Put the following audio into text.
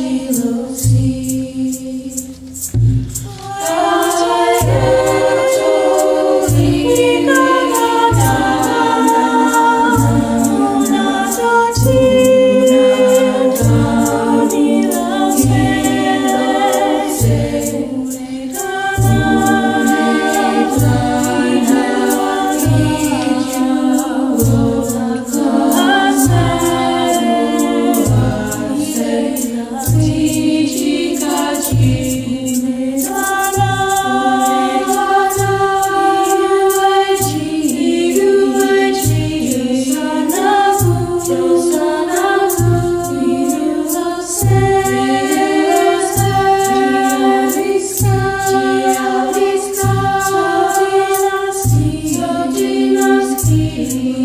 We Love.